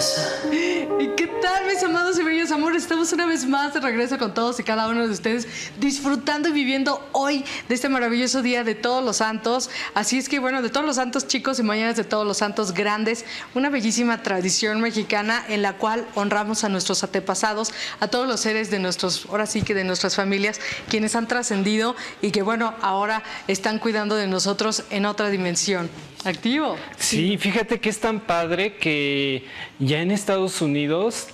casa. ¿Y qué tal, mis amados y bellos amores? Estamos una vez más de regreso con todos y cada uno de ustedes, disfrutando y viviendo hoy de este maravilloso día de todos los santos. Así es que, bueno, de todos los santos chicos y mañanas de todos los santos grandes, una bellísima tradición mexicana en la cual honramos a nuestros antepasados, a todos los seres de nuestros, ahora sí que de nuestras familias, quienes han trascendido y que, bueno, ahora están cuidando de nosotros en otra dimensión. Activo. Sí, fíjate que es tan padre que ya en Estados Unidos,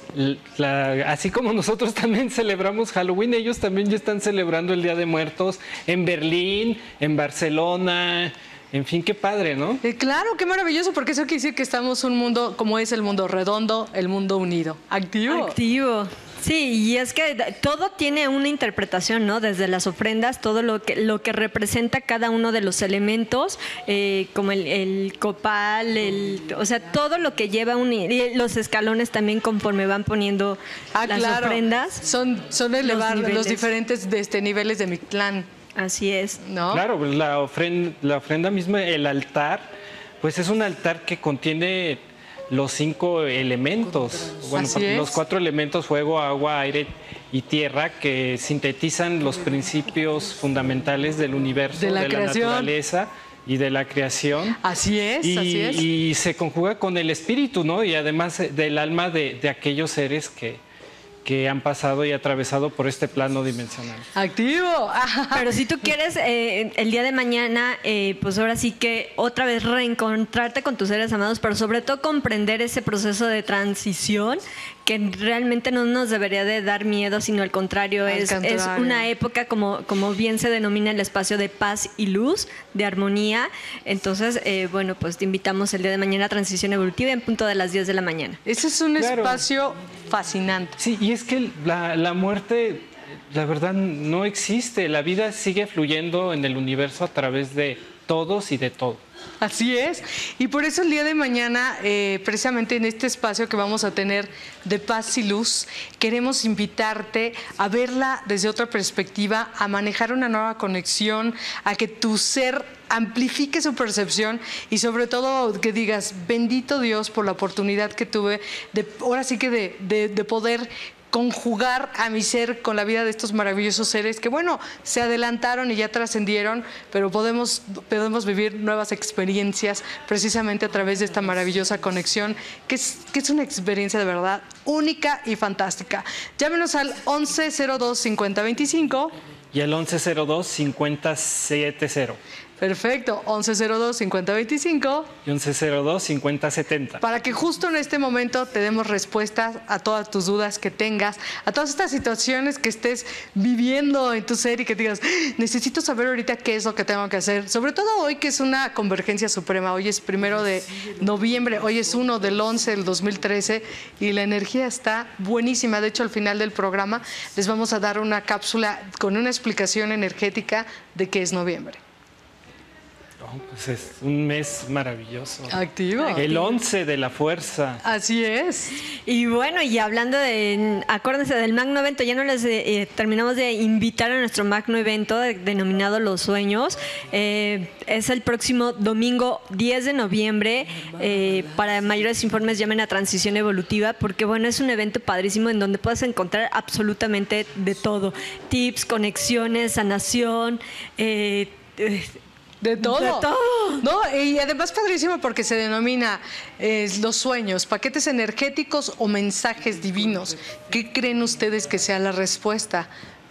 la- así como nosotros también celebramos Halloween, ellos también ya están celebrando el Día de Muertos en Berlín, en Barcelona, en fin, qué padre, ¿no? Eh, claro, qué maravilloso, porque eso quiere decir que estamos un mundo como es el mundo redondo, el mundo unido. Activo. Activo. Sí, y es que todo tiene una interpretación, ¿no? Desde las ofrendas, todo lo que, lo que representa cada uno de los elementos, eh, como el, el copal, el, o sea, todo lo que lleva un, y los escalones también conforme van poniendo Ah, las claro. ofrendas. Son, son elevar los, diferentes de este, niveles de mi clan, Así es. ¿no? Claro, pues la ofrenda, la ofrenda misma, el altar, pues es un altar que contiene los cinco elementos. Bueno, los cuatro elementos, fuego, agua, aire y tierra, que sintetizan los principios fundamentales del universo, De la naturaleza y de la creación. Así es, y, así es. y se conjuga con el espíritu, ¿no? Y además eh, del alma de, de aquellos seres que, que han pasado y atravesado por este plano dimensional. Activo. Pero si tú quieres eh, el día de mañana, eh, pues ahora sí que otra vez reencontrarte con tus seres amados, pero sobre todo comprender ese proceso de transición que realmente no nos debería de dar miedo, sino al contrario, Al es, es una época como, como bien se denomina el espacio de paz y luz, de armonía. Entonces, eh, bueno, pues te invitamos el día de mañana a Transición Evolutiva en punto de las 10 de la mañana. Ese es un Claro. espacio fascinante. Sí, y es que la, la muerte, la verdad, no existe. La vida sigue fluyendo en el universo a través de todos y de todo. Así es. Y por eso el día de mañana, eh, precisamente en este espacio que vamos a tener de paz y luz, queremos invitarte a verla desde otra perspectiva, a manejar una nueva conexión, a que tu ser amplifique su percepción y sobre todo que digas, bendito Dios por la oportunidad que tuve de, ahora sí que de, de- de poder conjugar a mi ser con la vida de estos maravillosos seres que, bueno, se adelantaron y ya trascendieron, pero podemos, podemos vivir nuevas experiencias precisamente a través de esta maravillosa conexión, que es, que es una experiencia de verdad única y fantástica. Llámenos al 1102 5025. Y el 1102-5070 Perfecto, 1102 5025. y 1102-5070. para que justo en este momento te demos respuestas a todas tus dudas que tengas, a todas estas situaciones que estés viviendo en tu ser y que digas, "Ah, necesito saber ahorita qué es lo que tengo que hacer. Sobre todo hoy que es una convergencia suprema, hoy es primero de noviembre, hoy es 1 del 11 del 2013 y la energía está buenísima. De hecho, al final del programa les vamos a dar una cápsula con una explicación energética de qué es noviembre. Oh, pues es un mes maravilloso. Activo. El 11 de la fuerza. Así es. Y bueno, y hablando de, acuérdense del magno evento, ya no les eh, eh, terminamos de invitar a nuestro magno evento de- denominado Los Sueños. Eh, es el próximo domingo 10 de noviembre. Eh, para mayores informes llamen a Transición Evolutiva, porque bueno, es un evento padrísimo en donde puedes encontrar absolutamente de todo. Tips, conexiones, sanación. De todo. De todo. No, y además padrísimo porque se denomina eh, los sueños, paquetes energéticos o mensajes divinos. ¿Qué creen ustedes que sea la respuesta?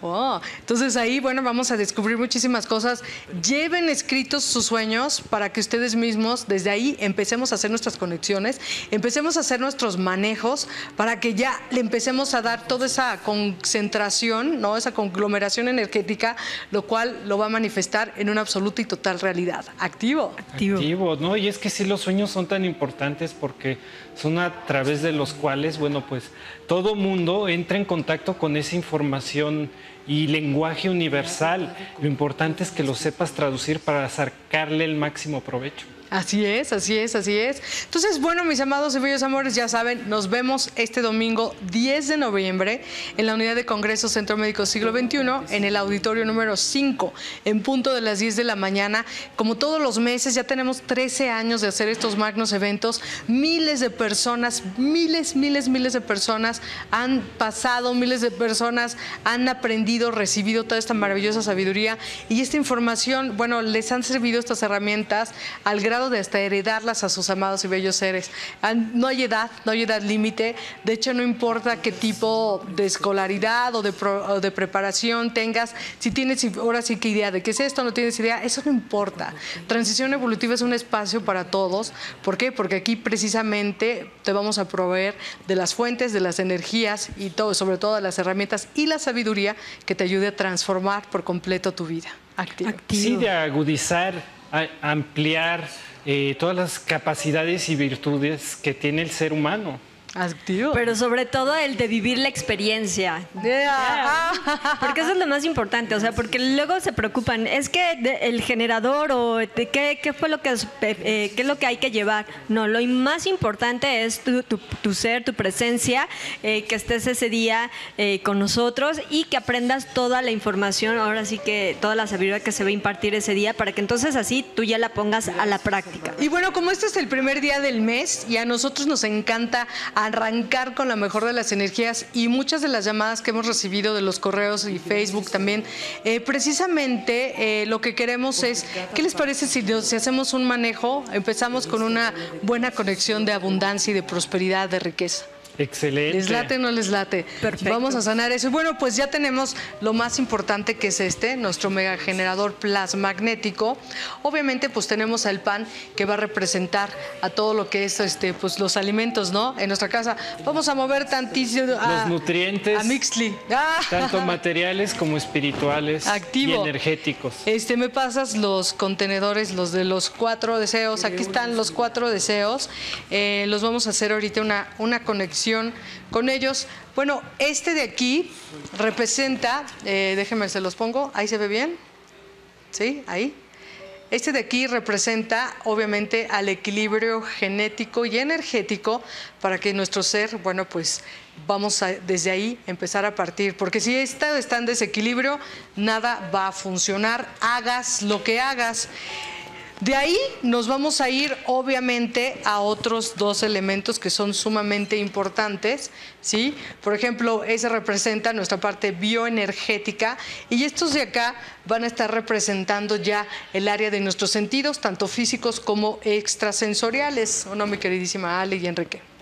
Oh, entonces ahí, bueno, vamos a descubrir muchísimas cosas. Lleven escritos sus sueños para que ustedes mismos, desde ahí, empecemos a hacer nuestras conexiones, empecemos a hacer nuestros manejos para que ya le empecemos a dar toda esa concentración, ¿no? Esa conglomeración energética, lo cual lo va a manifestar en una absoluta y total realidad. Activo. activo. Activo, ¿no? Y es que sí, los sueños son tan importantes porque son a través de los cuales, bueno, pues todo mundo entra en contacto con esa información y lenguaje universal. Lo importante es que lo sepas traducir para sacarle el máximo provecho. Así es, así es, así es. Entonces, bueno, mis amados y bellos amores, ya saben, nos vemos este domingo 10 de noviembre en la unidad de Congreso Centro Médico Siglo XXI, en el auditorio número 5, en punto de las 10 de la mañana. Como todos los meses, ya tenemos 13 años de hacer estos magnos eventos. Miles de personas, miles, miles, miles de personas han pasado, miles de personas han aprendido, recibido toda esta maravillosa sabiduría y esta información, bueno, les han servido estas herramientas al grado de hasta heredarlas a sus amados y bellos seres. No hay edad, no hay edad límite. De hecho, no importa qué tipo de escolaridad o de, preparación tengas, si tienes ahora sí que idea de qué es esto, no tienes idea, eso no importa. Transición evolutiva es un espacio para todos. ¿Por qué? Porque aquí precisamente te vamos a proveer de las fuentes, de las energías y todo, sobre todo de las herramientas y la sabiduría que te ayude a transformar por completo tu vida. Activo. Sí, de agudizar, ampliar eh, todas las capacidades y virtudes que tiene el ser humano. Activo. Pero sobre todo el de vivir la experiencia. Porque eso es lo más importante, o sea, porque luego se preocupan, es que el generador o ¿qué, qué, fue lo que es, eh, qué es lo que hay que llevar. No, lo más importante es tu, tu, ser, tu presencia, eh, que estés ese día eh, con nosotros y que aprendas toda la información, ahora sí que toda la sabiduría que se va a impartir ese día, para que entonces así tú ya la pongas a la práctica. Y bueno, como este es el primer día del mes y a nosotros nos encanta arrancar con la mejor de las energías y muchas de las llamadas que hemos recibido de los correos y Facebook también, eh, precisamente eh, lo que queremos es, ¿qué les parece si, si hacemos un manejo? Empezamos con una buena conexión de abundancia y de prosperidad, de riqueza. Excelente. ¿Les late o no les late? Perfecto. Vamos a sanar eso. Bueno, pues ya tenemos lo más importante que es este, nuestro mega generador plasmagnético. Obviamente, pues tenemos al pan que va a representar a todo lo que es este, pues los alimentos, ¿no? En nuestra casa. Vamos a mover tantísimo los nutrientes. A Mixly. Tanto materiales como espirituales y energéticos. Este, me pasas los contenedores, los de los cuatro deseos. Aquí están los cuatro deseos. Eh, los vamos a hacer ahorita una, una conexión con ellos. Bueno, este de aquí representa, eh, déjenme se los pongo, ahí se ve bien, ¿sí? Ahí. Este de aquí representa obviamente al equilibrio genético y energético para que nuestro ser, bueno, pues vamos a desde ahí empezar a partir, porque si está, está en desequilibrio, nada va a funcionar, hagas lo que hagas. De ahí nos vamos a ir obviamente a otros dos elementos que son sumamente importantes, ¿sí? Por ejemplo, ese representa nuestra parte bioenergética y estos de acá van a estar representando ya el área de nuestros sentidos, tanto físicos como extrasensoriales. ¿O no, mi queridísima Ale y Enrique?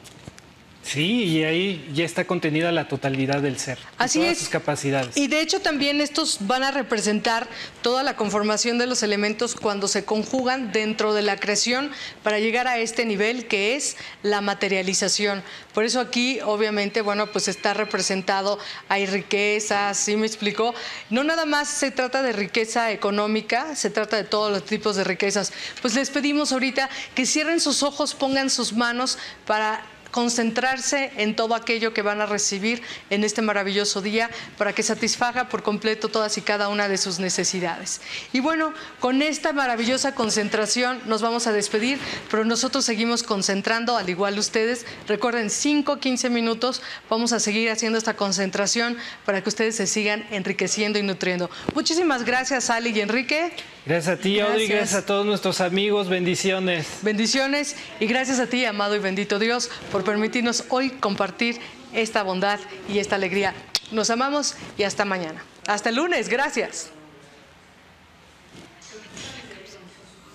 Sí, y ahí ya está contenida la totalidad del ser. Así todas es. sus capacidades. Y de hecho también estos van a representar toda la conformación de los elementos cuando se conjugan dentro de la creación para llegar a este nivel que es la materialización. Por eso aquí obviamente, bueno, pues está representado, hay riquezas, ¿sí me explicó? No nada más se trata de riqueza económica, se trata de todos los tipos de riquezas. Pues les pedimos ahorita que cierren sus ojos, pongan sus manos para concentrarse en todo aquello que van a recibir en este maravilloso día para que satisfaga por completo todas y cada una de sus necesidades. Y bueno, con esta maravillosa concentración nos vamos a despedir, pero nosotros seguimos concentrando, al igual ustedes. Recuerden, 5, 15 minutos, vamos a seguir haciendo esta concentración para que ustedes se sigan enriqueciendo y nutriendo. Muchísimas gracias, Ali y Enrique. Gracias a ti, Audrey, gracias a todos nuestros amigos, bendiciones. Bendiciones y gracias a ti, amado y bendito Dios, por permitirnos hoy compartir esta bondad y esta alegría. Nos amamos y hasta mañana. Hasta el lunes, gracias.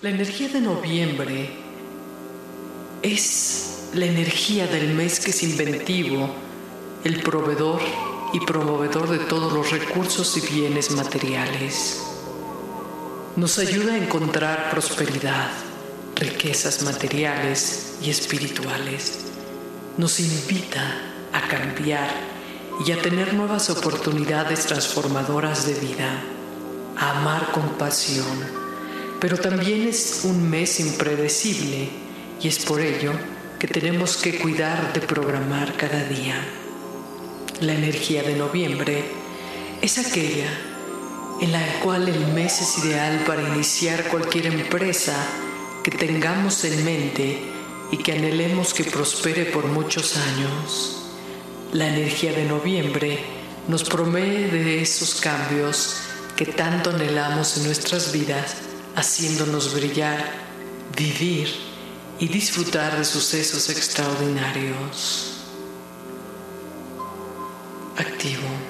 La energía de noviembre es la energía del mes que es inventivo, el proveedor y promovedor de todos los recursos y bienes materiales nos ayuda a encontrar prosperidad, riquezas materiales y espirituales. Nos invita a cambiar y a tener nuevas oportunidades transformadoras de vida, a amar con pasión. Pero también es un mes impredecible y es por ello que tenemos que cuidar de programar cada día. La energía de noviembre es aquella en la cual el mes es ideal para iniciar cualquier empresa que tengamos en mente y que anhelemos que prospere por muchos años. La energía de noviembre nos promete de esos cambios que tanto anhelamos en nuestras vidas, haciéndonos brillar, vivir y disfrutar de sucesos extraordinarios. Activo.